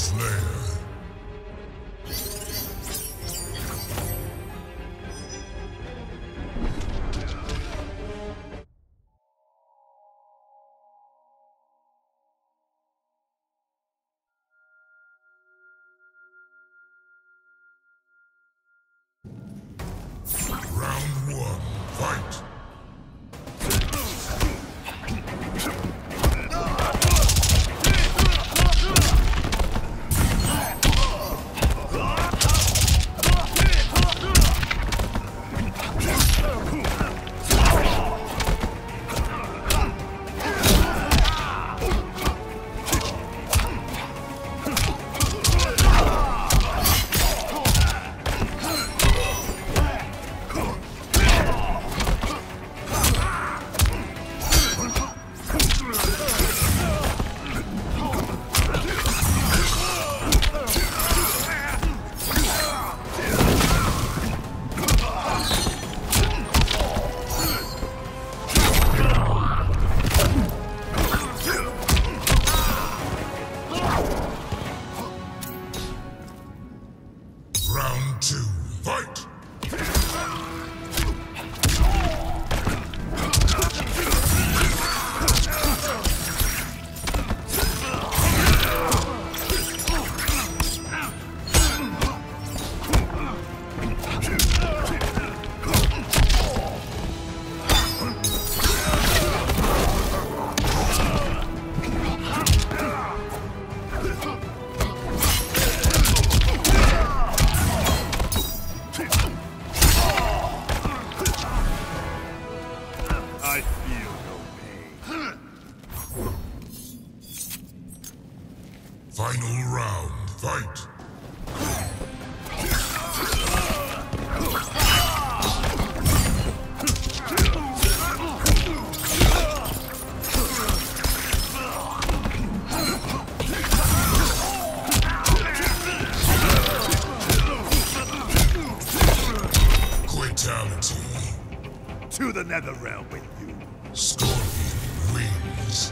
Demon's Lair. Round one, fight! I feel no pain. Final round, fight! To the nether realm with you. Scorpion wins.